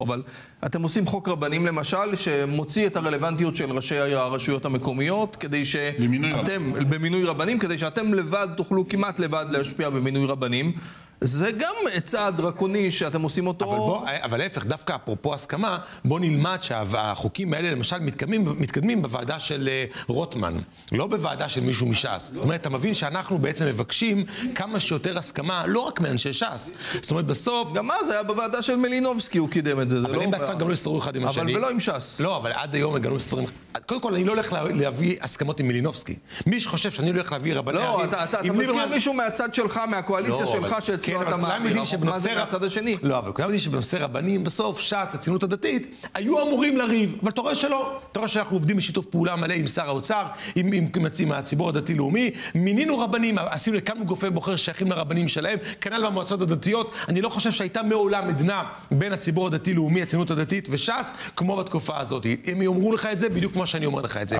אבל אתם עושים חוק רבנים למשל, שמוציא את הרלוונטיות של ראשי הרשויות המקומיות, כדי שאתם, במינוי רבנים, כדי שאתם לבד תוכלו כמעט לבד להשפיע במינוי רבנים. זה גם צעד דרקוני שאתם עושים אותו... אבל להפך, דווקא אפרופו הסכמה, בוא נלמד שהחוקים האלה למשל מתקדמים בוועדה של רוטמן, לא בוועדה של מישהו מש"ס. זאת אומרת, אתה מבין שאנחנו בעצם מבקשים כמה שיותר הסכמה, לא רק מאנשי ש"ס. זאת אומרת, בסוף... גם אז היה בוועדה של מלינובסקי, הוא קידם את זה. אבל הם בעצמם גם לא הסתדרו אחד עם השני. אבל ולא עם ש"ס. לא, אבל עד היום הם גם לא הסתדרו... קודם כל, אני לא הולך להביא הסכמות עם מלינובסקי. מי שחושב שאני הולך להביא רבני ערים... לא, אתה מזכיר מישהו מהצד שלך, מהקואליציה שלך, שאצלו אתה מעביר. מה זה מהצד השני? לא, אבל כולם יודעים שבנושא רבנים, בסוף, ש"ס, הציונות הדתית, היו אמורים לריב, אבל אתה רואה שלא. אתה רואה שאנחנו עובדים בשיתוף פעולה מלא עם שר האוצר, עם הציבור הדתי-לאומי. מינינו רבנים, עשינו, הקמנו גופי בוחר שייכים לרבנים שלהם, כנ"ל במועצות הדתיות. אני לא חושב שהייתה מעולם עדנה בין הציבור הדתי-לאומי, הציונות הדתית וש"ס, כמו בתקופה הזאת. הם יאמרו לך את זה בדיוק כמו שאני אומר לך את זה.